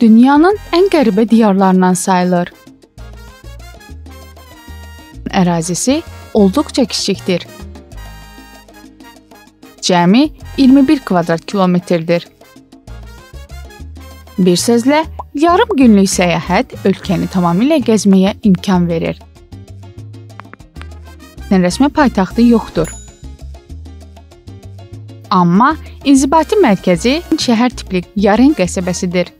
dünyanın ən qəribə diyarlarından sayılır. Ərazisi olduqca kiçikdir. Cəmi 21 kvadrat kilometrdir. Bir sözlə, yarım günlük səyahət ölkəni tamamilə gəzməyə imkan verir. Rəsmi paytaxtı yoxdur. Amma inzibati mərkəzi şəhər tipli yarım qəsəbəsidir.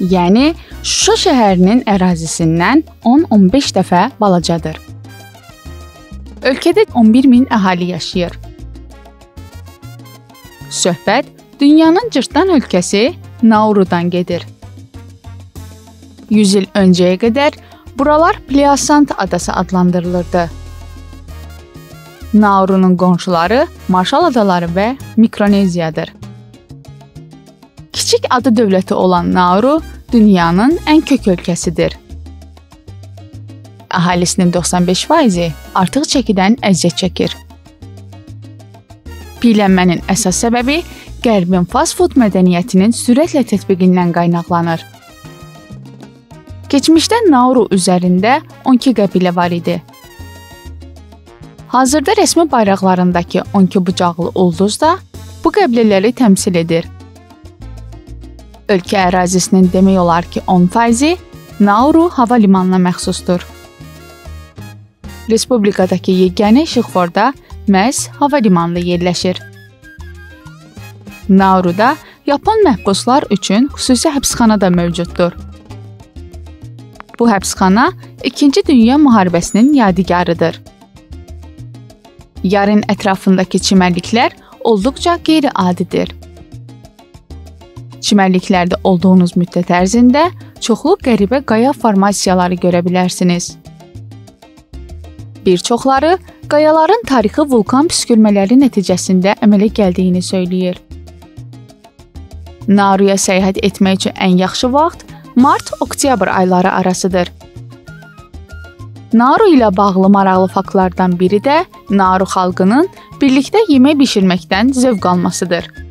Yəni Şuşa şəhərinin ərazisindən 10-15 dəfə balacadır. Ölkədə 11 min əhali yaşayır. Söhbət dünyanın cırtdan ölkəsi Naurudan gedir. 100 il öncəyə qədər buralar Pliasant adası adlandırılırdı. Naurunun qonşuları Marşal adaları və Mikroneziyadır. Kiçik ada dövləti olan Nauru dünyanın ən kök ölkəsidir. Əhalisinin 95%-i artıq çəkidən əziyyət çəkir. Piyələnmənin əsas səbəbi Qərbin fast food mədəniyyətinin sürətlə tətbiqindən qaynaqlanır. Keçmişdə Nauru üzərində 12 qəbilə var idi. Hazırda rəsmi bayraqlarındakı 12 bucaqlı ulduz da bu qəbilələri təmsil edir. Ölkə ərazisinin demək olar ki, 10%-i Nauru hava limanına məxsusdur. Respublikadakı yeganə işıqforda məhz hava limanı yerləşir. Nauruda Yapon məhbuslar üçün xüsusi həbsxana da mövcuddur. Bu həbsxana 2-ci Dünya müharibəsinin yadigarıdır. Yarın ətrafındakı çimərliklər olduqca qeyri-adidir. Çimərliklərdə olduğunuz müddət ərzində çoxlu qəribə qaya formasiyaları görə bilərsiniz. Bir çoxları qayaların tarixi vulkan püskürmələri nəticəsində əmələ gəldiyini söyləyir. Naruya səyahət etmək üçün ən yaxşı vaxt mart-oktyabr ayları arasıdır. Naru ilə bağlı maraqlı faktlardan biri də Naru xalqının birlikdə yemək bişirməkdən zövq almasıdır.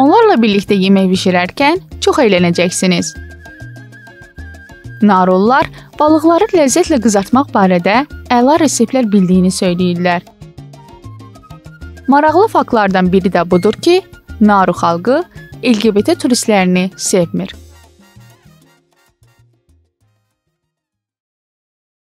Onlarla birlikdə yemək bişirərkən çox əylənəcəksiniz. Narullar balıqları ləzzətlə qızartmaq barədə əla reseptlər bildiyini söyləyirlər. Maraqlı faktlardan biri də budur ki, Naru xalqı LGBT turistlərini sevmir.